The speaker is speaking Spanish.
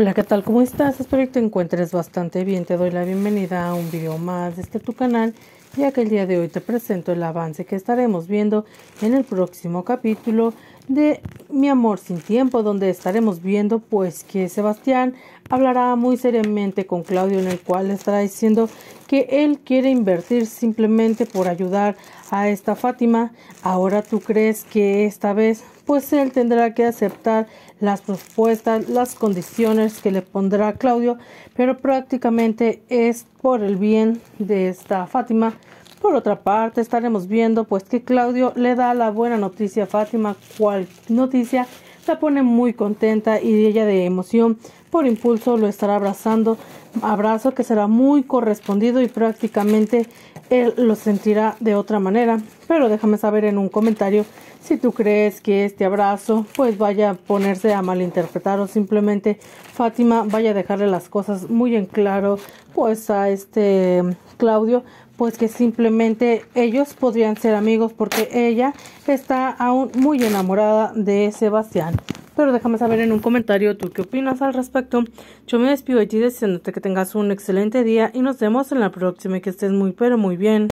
Hola, ¿qué tal? ¿Cómo estás? Espero que te encuentres bastante bien. Te doy la bienvenida a un video más de este tu canal, ya que el día de hoy te presento el avance que estaremos viendo en el próximo capítulo de Mi amor sin tiempo, donde estaremos viendo pues que Sebastián hablará muy seriamente con Claudio en el cual le estará diciendo que él quiere invertir simplemente por ayudar a esta Fátima. Ahora tú crees que esta vez pues él tendrá que aceptar las propuestas, las condiciones que le pondrá Claudio, pero prácticamente es por el bien de esta Fátima por otra parte, estaremos viendo pues que Claudio le da la buena noticia a Fátima, cual noticia la pone muy contenta y ella de emoción por impulso lo estará abrazando, abrazo que será muy correspondido y prácticamente él lo sentirá de otra manera. Pero déjame saber en un comentario si tú crees que este abrazo pues vaya a ponerse a malinterpretar o simplemente Fátima vaya a dejarle las cosas muy en claro pues a este Claudio pues que simplemente ellos podrían ser amigos porque ella está aún muy enamorada de Sebastián. Pero déjame saber en un comentario tú qué opinas al respecto. Yo me despido de ti deseándote que tengas un excelente día y nos vemos en la próxima y que estés muy pero muy bien.